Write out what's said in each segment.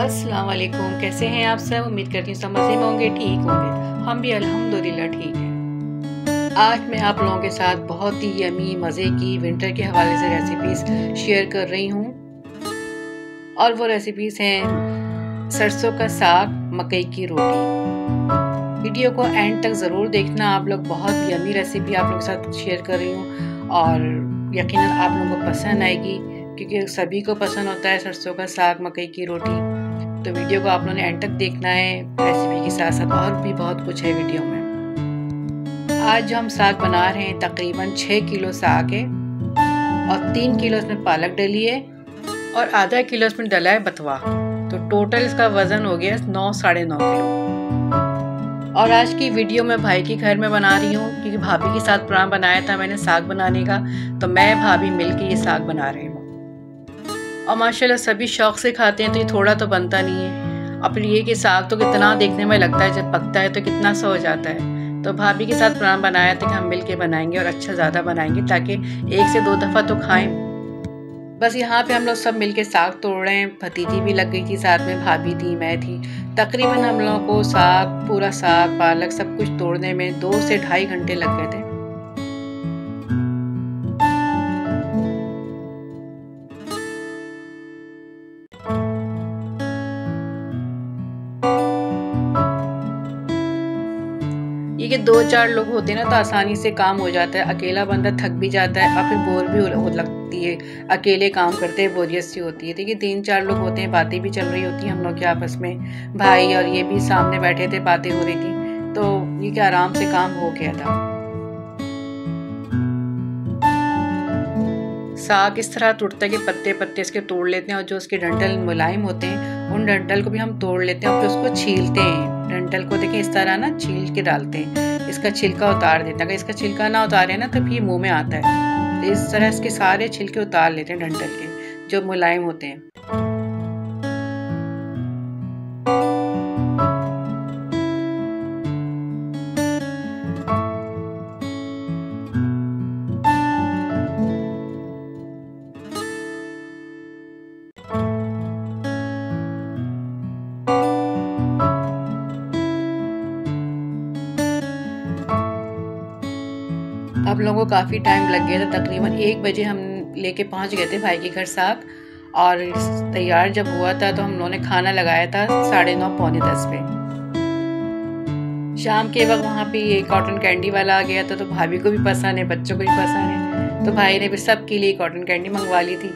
अस्सलाम वालेकुम कैसे हैं आप सब? उम्मीद करती हूँ में होंगे, ठीक होंगे। हम भी अल्हम्दुलिल्लाह ठीक हैं। आज मैं आप लोगों के साथ बहुत ही यमी मज़े की विंटर के हवाले से रेसिपीज़ शेयर कर रही हूँ। और वो रेसिपीज़ हैं सरसों का साग, मकई की रोटी। वीडियो को एंड तक ज़रूर देखना। आप लोग बहुत यमी रेसिपी आप लोगों के साथ शेयर कर रही हूँ। और यकीनन आप लोगों को पसंद आएगी, क्योंकि सभी को पसंद होता है सरसों का साग, मकई की रोटी। तो वीडियो को आप लोगों ने एंड तक देखना है। रेसिपी के साथ साथ और भी बहुत कुछ है वीडियो में। आज जो हम साग बना रहे हैं, तकरीबन छः किलो साग है और तीन किलो इसमें पालक डली है और आधा किलो इसमें डला है बथवा तो टोटल इसका वज़न हो गया नौ, साढ़े नौ किलो। और आज की वीडियो मैं भाई के घर में बना रही हूँ, क्योंकि भाभी के साथ प्लान बनाया था मैंने साग बनाने का तो मैं भाभी मिल के ये साग बना रही हूँ। और माशाल्लाह सभी शौक से खाते हैं तो ये थोड़ा तो बनता नहीं है। और ये कि साग तो कितना देखने में लगता है, जब पकता है तो कितना सा हो जाता है। तो भाभी के साथ प्लान बनाया था कि हम मिल के बनाएँगे और अच्छा ज़्यादा बनाएँगे, ताकि एक से दो दफ़ा तो खाएँ। बस यहाँ पे हम लोग सब मिलके साग तोड़ रहे हैं। भतीजी भी लग गई थी, साथ में भाभी थी, मैं थी। तकरीबन हम लोगों को साग, पूरा साग, पालक सब कुछ तोड़ने में दो से ढाई घंटे लग गए थे। ये कि दो चार लोग होते हैं ना तो आसानी से काम हो जाता है। अकेला बंदा थक भी जाता है और फिर बोर भी हो लगती है। अकेले काम करते हैं, बोरियत सी होती है। देखिए तीन चार लोग होते हैं, बातें भी चल रही होती हैं हम लोग के आपस में। भाई और ये भी सामने बैठे थे, बातें हो रही थी। तो ये कि आराम से काम हो गया था। साग इस तरह टूटता है कि पत्ते पत्ते इसके तोड़ लेते हैं और जो उसके डंटल मुलायम होते हैं उन डंटल को भी हम तोड़ लेते हैं और फिर उसको छीलते हैं। डंटल को देखें इस तरह ना छील के डालते हैं। इसका छिलका उतार देते हैं। अगर इसका छिलका ना उतारे ना तो फिर मुँह में आता है। तो इस तरह इसके सारे छिलके उतार लेते हैं डंटल के, जो मुलायम होते हैं। काफ़ी टाइम लग गया था, तकरीबन एक बजे हम लेके पहुँच गए थे भाई के घर साग और तैयार जब हुआ था तो हम लोगों ने खाना लगाया था साढ़े नौ, पौने दस पे। शाम के वक्त वहाँ पे ये कॉटन कैंडी वाला आ गया था तो भाभी को भी पसंद है, बच्चों को भी पसंद है। तो भाई ने फिर सबके लिए कॉटन कैंडी मंगवा ली थी।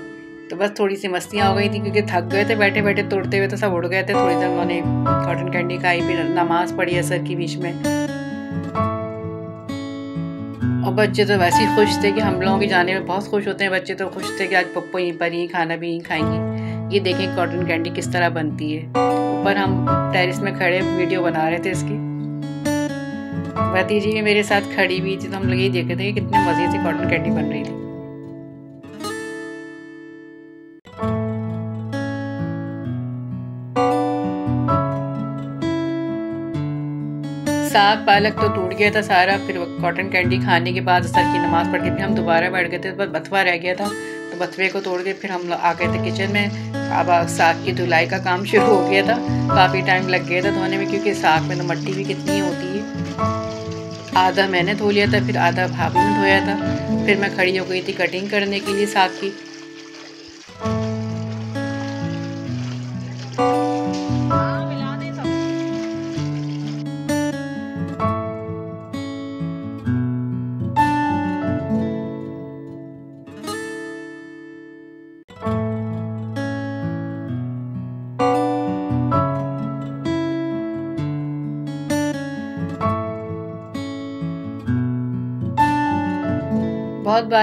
तो बस थोड़ी सी मस्तियाँ हो गई थी, क्योंकि थक गए थे बैठे बैठे तोड़ते हुए तो सब उड़ गए थे। थोड़ी देर उन्होंने कॉटन कैंडी खाई, फिर नमाज़ पढ़ी असर के बीच में। बच्चे तो वैसे ही खुश थे कि हम लोगों के जाने में बहुत खुश होते हैं। बच्चे तो खुश थे कि आज पप्पो यहीं पर ही खाना भी यहीं खाएँगे। ये देखें कॉटन कैंडी किस तरह बनती है। ऊपर हम टेरिस में खड़े वीडियो बना रहे थे इसकी। भतीजी भी मेरे साथ खड़ी हुई थी तो हम लोग यही देख रहे थे कि कितने मज़े से कॉटन कैंडी बन रही थी। साग पालक तो टूट गया था सारा, फिर कॉटन कैंडी खाने के बाद सर की नमाज़ पढ़ के फिर हम दोबारा बैठ गए थे, बस बथवा रह गया था तो बथवे को तोड़ के फिर हम आ गए थे किचन में। अब साग की धुलाई का काम शुरू हो गया था, काफ़ी टाइम लग गया था धोने में, क्योंकि साग में तो मट्टी भी कितनी होती है। आधा मैंने धो लिया था, फिर आधा भाभी ने धोया था, फिर मैं खड़ी हो गई थी कटिंग करने के लिए साग की।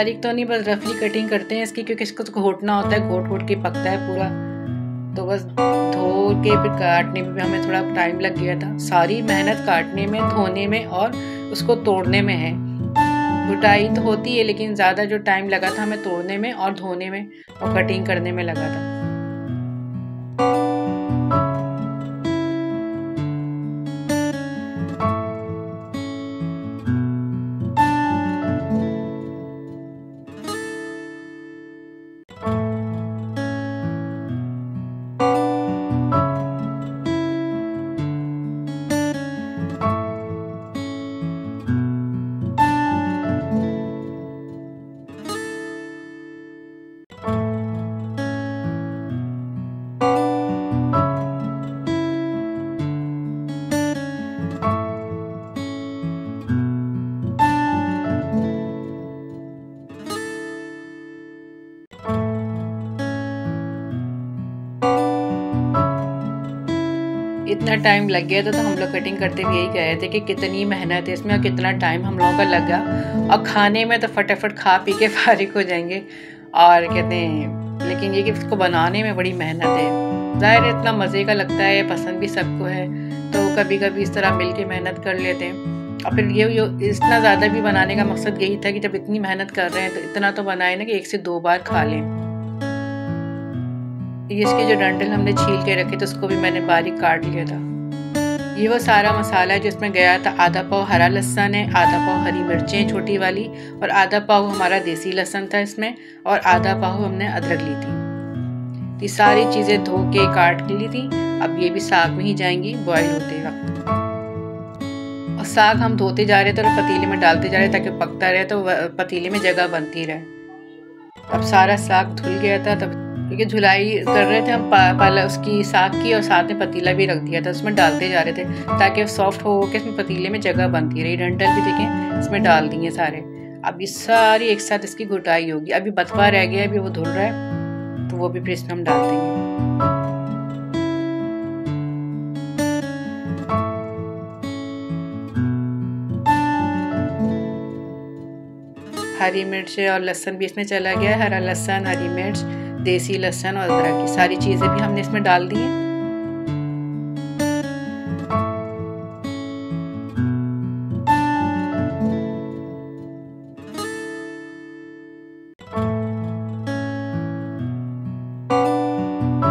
बारीक तो नहीं, बस रफली कटिंग करते हैं इसकी, क्योंकि इसको तो घोटना होता है, घोट घोट के पकता है पूरा। तो बस धो के फिर काटने में भी हमें थोड़ा टाइम लग गया था। सारी मेहनत काटने में, धोने में और उसको तोड़ने में है। घुटाई तो होती है, लेकिन ज़्यादा जो टाइम लगा था हमें तोड़ने में और धोने में और कटिंग करने में लगा था। इतना टाइम लग गया था तो हम लोग कटिंग करते हुए यही कह रहे थे कि कितनी मेहनत है इसमें और कितना टाइम हम लोगों का लगा। और खाने में तो फटाफट खा पी के फारिग हो जाएँगे। और कहते हैं, लेकिन ये कि इसको बनाने में बड़ी मेहनत है। ज़ाहिर इतना मज़े का लगता है, पसंद भी सबको है। तो कभी कभी इस तरह मिल के मेहनत कर लेते हैं। और फिर ये, यो इतना ज़्यादा भी बनाने का मकसद यही था कि जब इतनी मेहनत कर रहे हैं तो इतना तो बनाए ना कि एक से दो बार खा लें। ये इसके जो डंडल हमने छील के रखे थे, उसको भी मैंने बारीक काट लिया था। ये वो सारा मसाला है जिसमें गया था आधा पाव हरा लहसन है, आधा पाव हरी मिर्चें छोटी वाली और आधा पाव हमारा देसी लहसन था इसमें और आधा पाव हमने अदरक ली थी। ये सारी चीज़ें धो के काट ली थी। अब ये भी साग में ही जाएँगी बॉयल होते वक्त। और साग हम धोते जा रहे थे और पतीले में डालते जा रहे ताकि पकता रहे तो पतीले में जगह बनती रहे। अब सारा साग धुल गया था, तब क्योंकि धुलाई कर रहे थे हम पहले उसकी साग की और साथ में पतीला भी रख दिया था, उसमें डालते जा रहे थे, ताकि सॉफ्ट हो के इसमें पतीले में जगह बनती रही। डंडल भी देखें, इसमें डाल दिए सारे। ये सारी एक साथ इसकी घुटाई होगी। अभी बथवा रह गया, अभी वो धुल रहा है तो वो भी फिर इसमें हम डाल देंगे। हरी मिर्च और लहसन भी इसमें चला गया, हरा लहसन, हरी मिर्च। देसी लहसुन और अदरक की सारी चीज़ें भी हमने इसमें डाल दी हैं।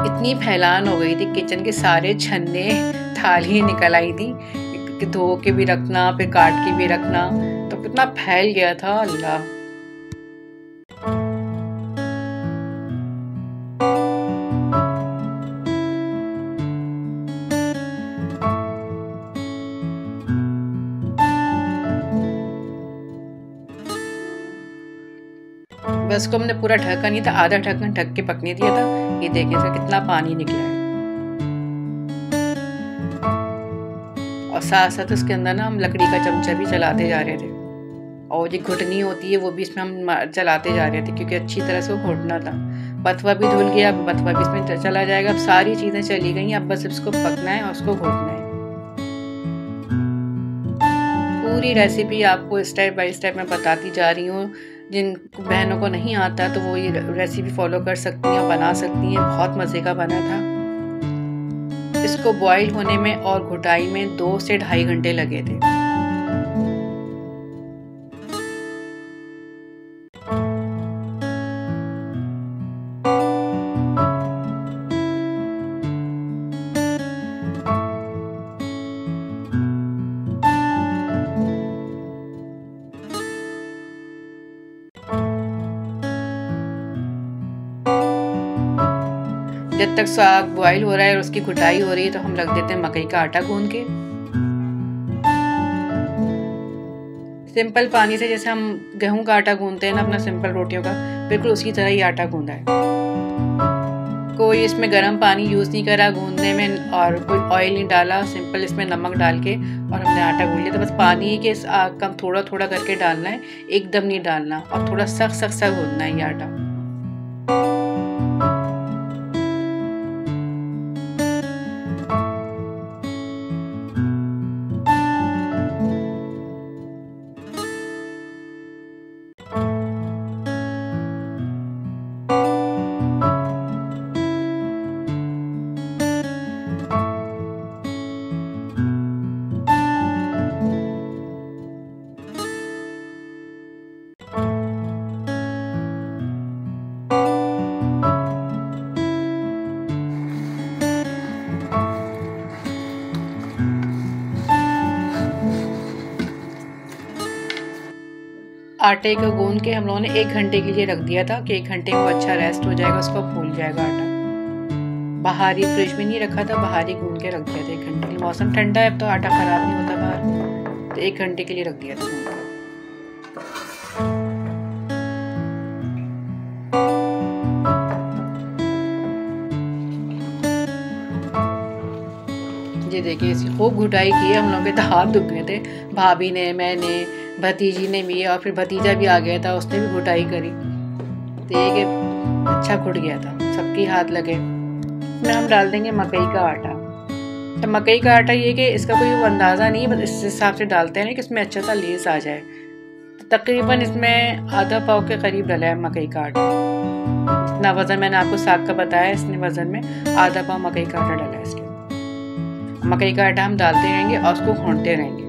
इतनी फैलान हो गई थी, किचन के सारे छन्ने थाली निकल आई थी। धो के भी रखना, फिर काट के भी रखना तो कितना फैल गया था, अल्लाह। बस को हमने पूरा ढका नहीं था, आधा ढक्कन ढक के पकने दिया था। ये देखें इसका कितना पानी निकला है। और साथ साथ उसके अंदर ना हम लकड़ी का चमचा भी चलाते जा रहे थे। और जो घुटनी होती है, वो भी इसमें हम चलाते जा रहे थे, क्योंकि अच्छी तरह से वो घुटना था। बथवा भी धुल गया, अब बथवा भी इसमें चला जाएगा। अब सारी चीज़ें चली गई अब बस इसको पकना है और उसको घोटना है। पूरी रेसिपी आपको स्टेप बाय स्टेप मैं बताती जा रही हूँ। जिन बहनों को नहीं आता तो वो ये रेसिपी फॉलो कर सकती हैं, बना सकती हैं। बहुत मज़े का बना था। इसको बॉईल होने में और घुटाई में दो से ढाई घंटे लगे थे। तक साग बॉईल हो रहा है और उसकी घुटाई हो रही है तो हम रख देते हैं मकई का आटा गूंद के। सिंपल पानी से जैसे हम गेहूँ का आटा गूंदते हैं ना अपना सिंपल रोटियों का, बिल्कुल उसी तरह ही आटा गूंदा है। कोई इसमें गर्म पानी यूज़ नहीं करा गूंदने में और कोई ऑयल नहीं डाला सिंपल इसमें नमक डाल के और हमने आटा गूंद लिया। तो बस पानी के आग कम थोड़ा थोड़ा करके डालना है, एकदम नहीं डालना और थोड़ा सख्त सख्त सा गूंदना है ये आटा। आटे को गूंद के हम लोगों ने एक घंटे के लिए रख दिया था कि एक घंटे में अच्छा रेस्ट हो जाएगा, उसको फूल जाएगा आटा। बाहर ही फ्रिज में नहीं रखा था, बाहर ही गूंद के रख दिया था एक घंटे मौसम ठंडा है, अब तो आटा ख़राब नहीं होता बाहर। तो एक घंटे के लिए रख दिया था। ये देखिए, इसकी खूब घुटाई की हम लोग के तो हाथ दुख गए थे। भाभी ने, मैंने भतीजी ने भी और फिर भतीजा भी आ गया था, उसने भी घुटाई करी। तो ये कि अच्छा घुट गया था, सबके हाथ लगे। इसमें हम डाल देंगे मकई का आटा। तो मकई का आटा ये कि इसका कोई अंदाज़ा नहीं, बस इस हिसाब से डालते हैं कि इसमें अच्छा सा लेस आ जाए। तो तकरीबन इसमें आधा पाव के करीब डला है मकई का आटा। जितना वज़न मैंने आपको साग का बताया, इसने वज़न में आधा पाव मकई का आटा डाला है इसके। मकई का आटा हम डालते रहेंगे और उसको खोंटते रहेंगे।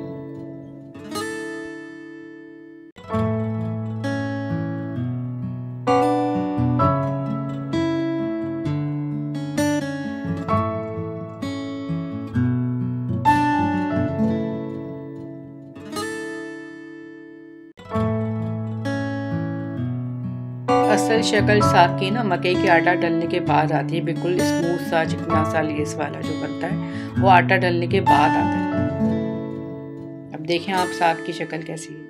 असल शक्ल साग की ना, मकई के आटा डलने के बाद आती है, बिल्कुल स्मूथ सा चिकना सा लेस वाला जो बनता है, वो आटा डलने के बाद आता है। अब देखें आप साग की शक्ल कैसी है।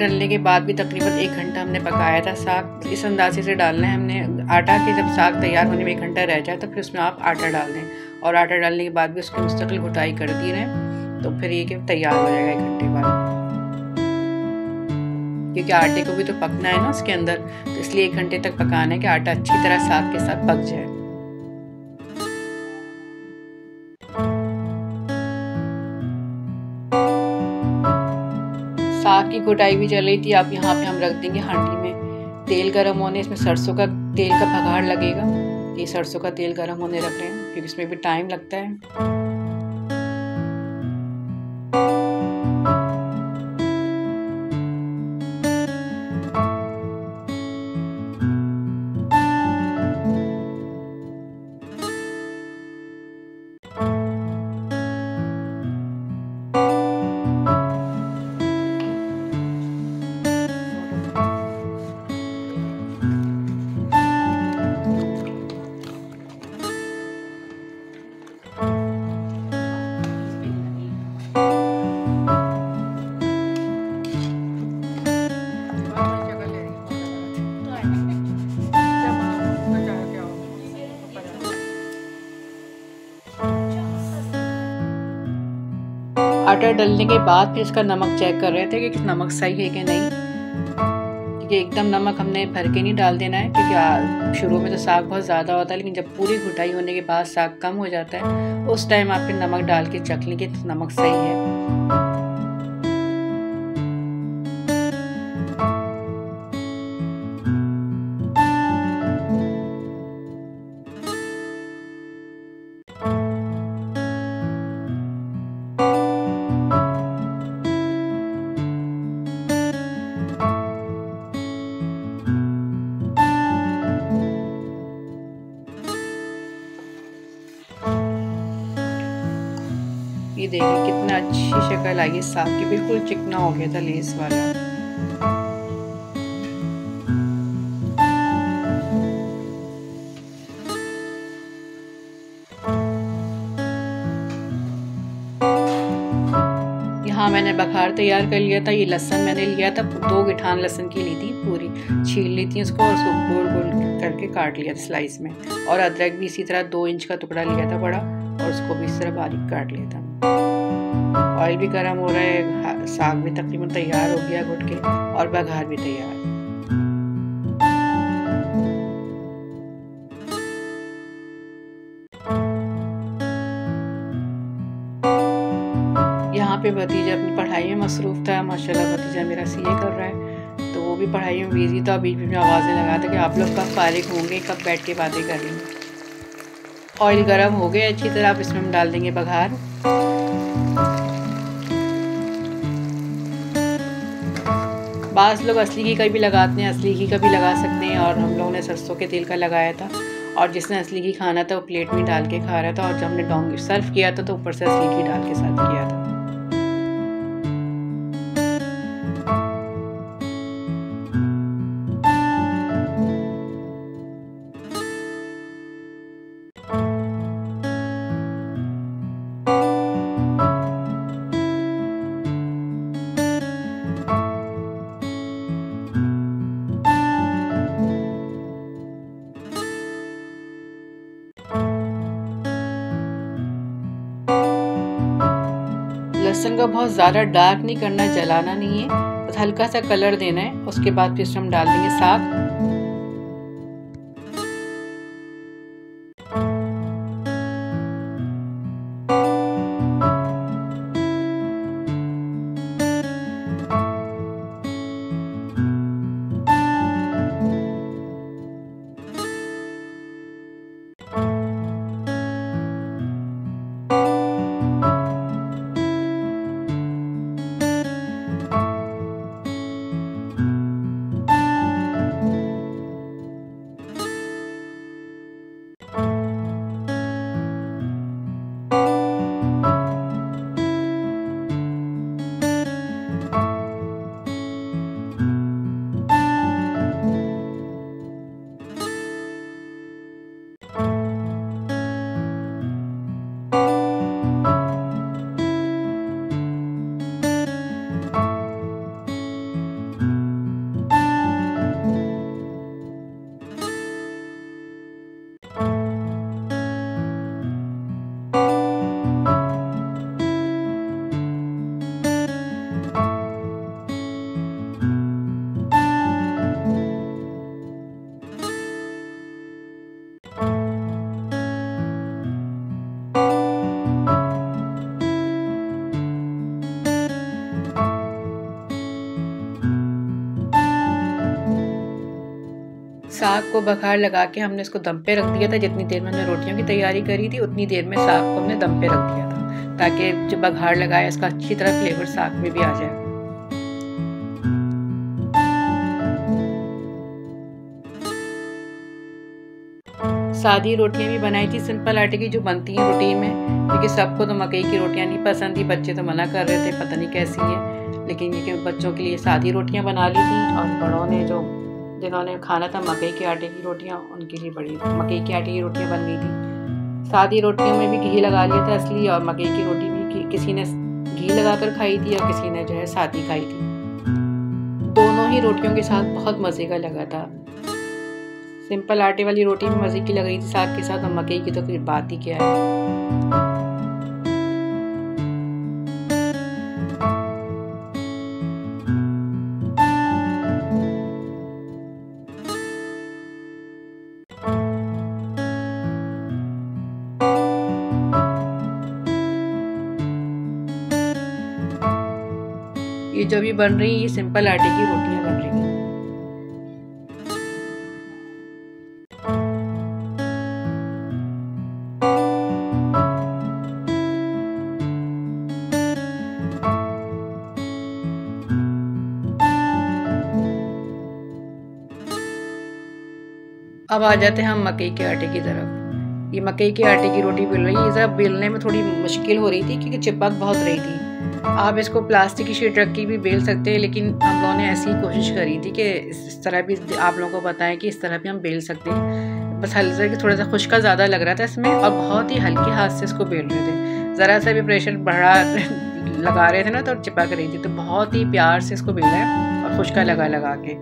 डलने के बाद भी तकरीबन एक घंटा हमने पकाया था साग। इस अंदाजे से डालना है हमने आटा के जब साग तैयार होने में एक घंटा रह जाए तो फिर उसमें आप आटा डाल दें। और आटा डालने के बाद भी उसकी मुस्तकिल घुटाई कर दी रहें तो फिर ये कि तैयार हो जाएगा एक घंटे बाद। क्योंकि आटे को भी तो पकना है ना उसके अंदर तो इसलिए एक घंटे तक पकाना है कि आटा अच्छी तरह साग के साथ पक जाए। की घुटाई भी चल रही थी, आप यहाँ पे हम रख देंगे हांडी में। तेल गर्म होने, इसमें सरसों का तेल का भगाड़ लगेगा। ये सरसों का तेल गर्म होने रख रहे हैं, क्योंकि इसमें भी टाइम लगता है। आटा डालने के बाद फिर इसका नमक चेक कर रहे थे कि नमक सही है कि नहीं। क्योंकि एकदम नमक हमने भर के नहीं डाल देना है, क्योंकि शुरू में तो साग बहुत ज़्यादा होता है, लेकिन जब पूरी घुटाई होने के बाद साग कम हो जाता है, उस टाइम आप फिर नमक डाल के चख लेंगे तो नमक सही है। शक्ल आई है की बिल्कुल चिकना हो गया था लेस वाला। यहाँ मैंने बखार तैयार कर लिया था, ये लहसन मैंने लिया था, दो गिठान लहसन की ली थी, पूरी छील ली थी उसको और उसको गोल गोल करके काट लिया था स्लाइस में। और अदरक भी इसी तरह दो इंच का टुकड़ा लिया था बड़ा, और उसको भी इस तरह बारीक काट लिया था। ऑयल भी गर्म हो रहा है साग भी तकरीबन तैयार हो गया घुट के और बघार भी तैयार। यहाँ पे भतीजा अपनी पढ़ाई में मसरूफ़ था, माशाल्लाह भतीजा मेरा सीए कर रहा है तो वो भी पढ़ाई में बिज़ी था बीच बीच में आवाज़ें लगा था कि आप लोग कब फारिग होंगे, कब बैठ के बातें करेंगे। ऑयल गर्म हो गया, अच्छी तरह आप इसमें हम डाल देंगे बघार। बाज़ लोग असली घी का भी लगाते हैं, असली घी का भी लगा सकते हैं और हम लोगों ने सरसों के तेल का लगाया था और जिसने असली घी खाना था वो प्लेट में डाल के खा रहा था और जब हमने डोंग सर्व किया था तो ऊपर से असली घी डाल के सर्व किया था। लहसुन का बहुत ज़्यादा डार्क नहीं करना, जलाना नहीं है। बस हल्का सा कलर देना है, उसके बाद फिर हम डाल देंगे साग। साग को बघार लगा के हमने इसको दम पे रख दिया था। जितनी देर में हमने रोटियों की तैयारी करी थी, उतनी देर में साग को हमने दम पे रख दिया था, ताकि जब बघार लगाया इसका अच्छी तरह फ्लेवर साग में भी आ जाए। सादी रोटियाँ भी बनाई थी सिंपल आटे की जो बनती हैं रूटीन में, क्योंकि सबको तो मकई की रोटियाँ नहीं पसंद थी, बच्चे तो मना कर रहे थे, पता नहीं कैसी है, लेकिन ये बच्चों के लिए सादी रोटियाँ बना ली थी, और बड़ों ने जो जिन्होंने खाना था मकई के आटे की रोटियाँ, उनके लिए बड़ी मकई के आटे की रोटियाँ बन गई थी। सादी रोटियों में भी घी लगा लिया था असली और मकई की रोटी भी किसी ने घी लगाकर खाई थी और किसी ने जो है सादी खाई थी। दोनों ही रोटियों के साथ बहुत मज़े का लगा था। सिंपल आटे वाली रोटी भी मज़े की लग रही थी साग के साथ, और मकई की तो फिर बात ही क्या है। ये जो भी बन रही ये सिंपल आटे की रोटियाँ बन रही हैं। अब आ जाते हैं हम मकई के आटे की तरफ़। ये मकई के आटे की रोटी बेल रही है ज़रा बेलने में थोड़ी मुश्किल हो रही थी, क्योंकि चिपक बहुत रही थी। आप इसको प्लास्टिक की शीट रख के भी बेल सकते हैं लेकिन हम लोगों ने ऐसी कोशिश करी थी कि इस तरह भी आप लोगों को बताएँ कि इस तरह भी हम बेल सकते हैं। बस हल्के कि थोड़ा सा खुशका ज़्यादा लग रहा था इसमें और बहुत ही हल्के हाथ से इसको बेल रहे थे। ज़रा सा भी प्रेशर बढ़ा लगा रहे थे ना तो चिपक रही थी तो बहुत ही प्यार से इसको बेला और खुशका लगा लगा के।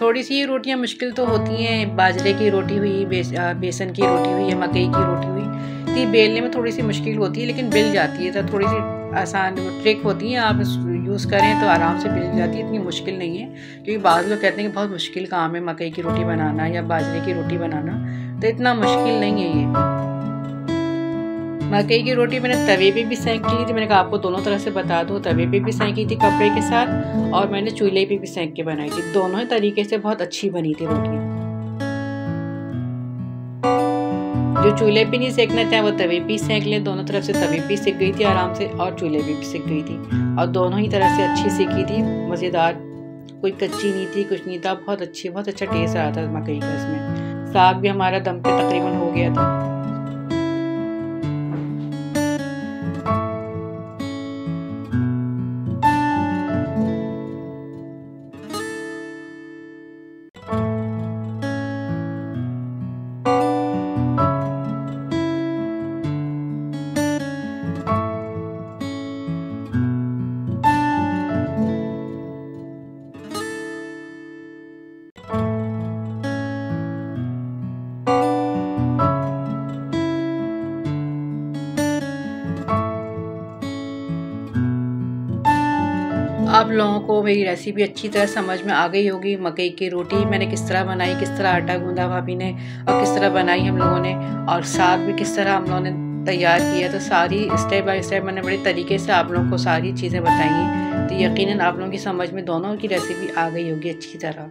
थोड़ी सी रोटियाँ मुश्किल तो होती हैं बाजरे की रोटी हुई बेस, बेसन की रोटी हुई या मकई की रोटी हुई तो बेलने में थोड़ी सी मुश्किल होती है, लेकिन बिल जाती है तो थोड़ी सी आसान ट्रिक होती है, आप यूज़ करें तो आराम से बिल जाती है, इतनी मुश्किल नहीं है, क्योंकि बाद लोग कहते हैं कि बहुत मुश्किल काम है, मकई की रोटी बनाना या बाजरे की रोटी बनाना तो इतना मुश्किल नहीं है ये। मकई की रोटी मैंने तवे पे भी सेंक ली थी, मैंने कहा आपको दोनों तरह से बता दूँ, तवे पे भी सेंकी थी कपड़े के साथ और मैंने चूल्हे पे भी सेंक के बनाई थी, दोनों ही तरीके से बहुत अच्छी बनी थी रोटियाँ। जो चूल्हे पे नहीं सेकना चाहे वो तवे पे सेक लें। दोनों तरफ़ से तवे पे सीख गई थी आराम से, और चूल्हे पे भी सीख गई थी। और दोनों ही तरह से अच्छी सीखी थी। मज़ेदार, कोई कच्ची नहीं थी, कुछ नहीं था। बहुत अच्छी, बहुत अच्छा टेस्ट आ रहा था मकई का इसमें। साग भी हमारा दम पे तकरीबन हो गया था। मेरी रेसिपी अच्छी तरह समझ में आ गई होगी। मकई की रोटी मैंने किस तरह बनाई, किस तरह आटा गूंदा भाभी ने और किस तरह बनाई हम लोगों ने और साग भी किस तरह हम लोगों ने तैयार किया। तो सारी स्टेप बाय स्टेप मैंने बड़े तरीके से आप लोगों को सारी चीज़ें बताई तो यकीनन आप लोगों की समझ में दोनों की रेसिपी आ गई होगी अच्छी तरह।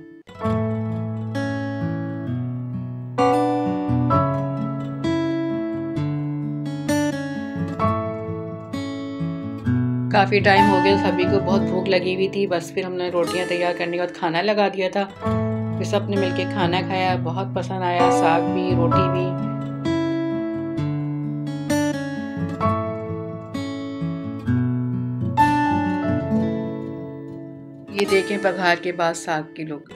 काफ़ी टाइम हो गया, सभी को बहुत भूख लगी हुई थी, बस फिर हमने रोटियाँ तैयार करने के बाद खाना लगा दिया था। फिर सबने मिलके खाना खाया, बहुत पसंद आया, साग भी, रोटी भी। ये देखें बघार के बाद साग के लोग।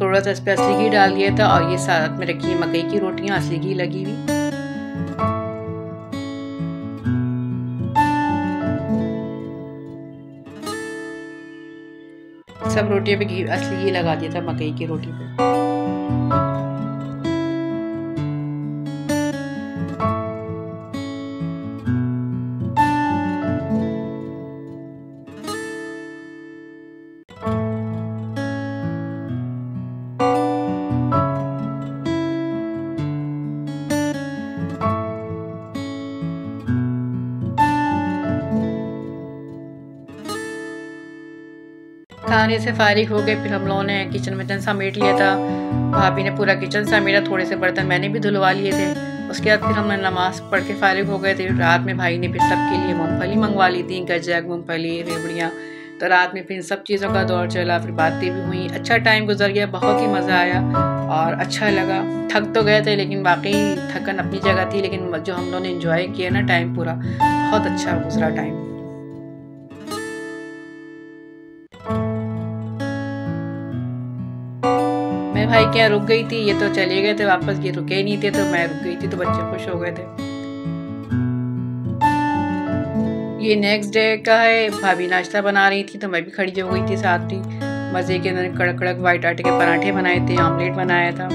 थोड़ा सा इस पर असली घी डाल दिया था और ये साथ में रखी है मकई की रोटियाँ, असली घी लगी हुई। सब रोटियों पे घी असली घी लगा दिया था मकई की रोटी पे। खाने से फारिग हो गए, फिर हम लोगों ने किचन में समेट लिया था। भाभी ने पूरा किचन समेटा थोड़े से बर्तन मैंने भी धुलवा लिए थे। उसके बाद फिर हमने नमाज़ पढ़ के फारिग हो गए थे। रात में भाई ने फिर सबके लिए मूँगफली मंगवा ली थी, गजक, मूँगफली, रेवड़ियाँ। तो रात में फिर इन सब चीज़ों का दौर चला, फिर बातें भी हुई। अच्छा टाइम गुजर गया, बहुत ही मज़ा आया और अच्छा लगा। थक तो गए थे, लेकिन बाकी थकन अपनी जगह थी, लेकिन जो हम लोगों ने इन्जॉय किया ना टाइम पूरा, बहुत अच्छा गुजरा टाइम भाई क्या रुक गई थी? ये तो चले गए थे वापस, ये रुके नहीं थे तो मैं रुक गई थी तो बच्चे खुश हो गए थे। ये नेक्स्ट डे का है, भाभी नाश्ता बना रही थी तो मैं भी खड़ी हो गई थी साथ ही। मज़े के अंदर कड़क कड़क वाइट आटे के पराठे बनाए थे ऑमलेट बनाया था।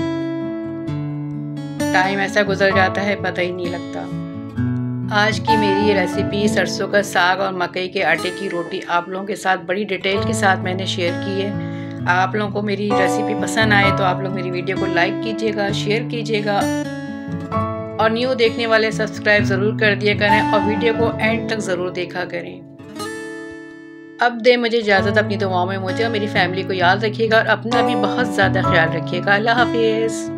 टाइम ऐसा गुजर जाता है, पता ही नहीं लगता। आज की मेरी ये रेसिपी सरसों का साग और मकई के आटे की रोटी आप लोगों के साथ, बड़ी डिटेल के साथ मैंने शेयर की है। आप लोगों को मेरी रेसिपी पसंद आए तो आप लोग मेरी वीडियो को लाइक कीजिएगा शेयर कीजिएगा और न्यू देखने वाले सब्सक्राइब ज़रूर कर दिया करें और वीडियो को एंड तक ज़रूर देखा करें। अब दे मुझे इजाज़त अपनी दुआओं में, मुझे और मेरी फैमिली को याद रखिएगा और अपना भी बहुत ज़्यादा ख्याल रखिएगा। अल्लाह हाफिज़।